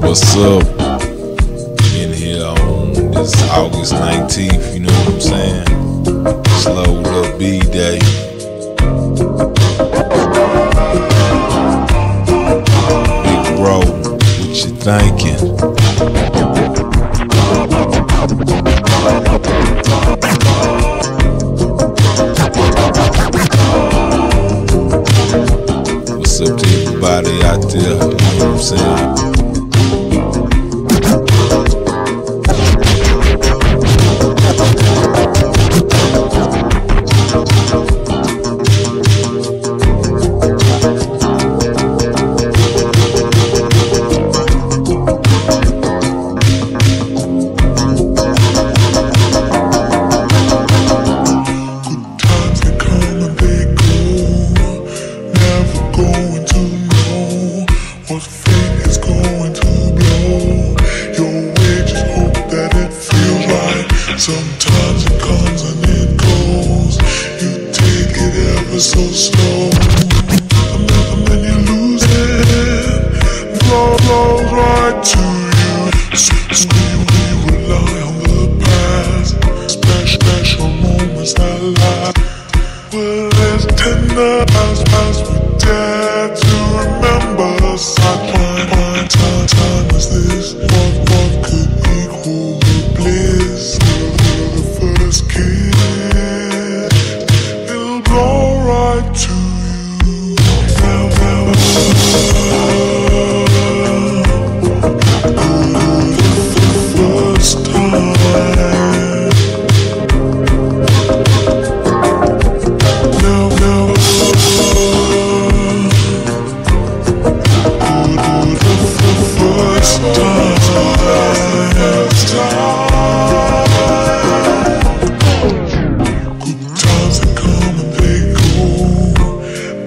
What's up? In here on this August 19th, you know what I'm saying? Slowed up B Day. Big bro, what you thinking? What's up to everybody out there? You know what I'm saying? So slow. And you lose it. Flow flows right to you. So, so we, It's time. It's time. Good times they come and they go.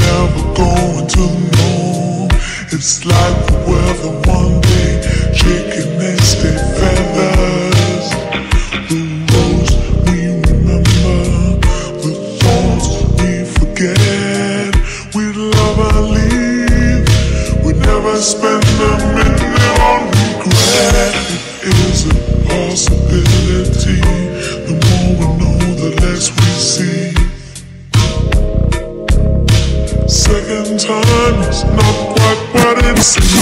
Never going to know. It's like the weather one day, shaking feathers. The we remember, the we forget. We love and leave, we never spend a minute on regret. It is a possibility. The more we know, the less we see. Second time is not quite what it seems.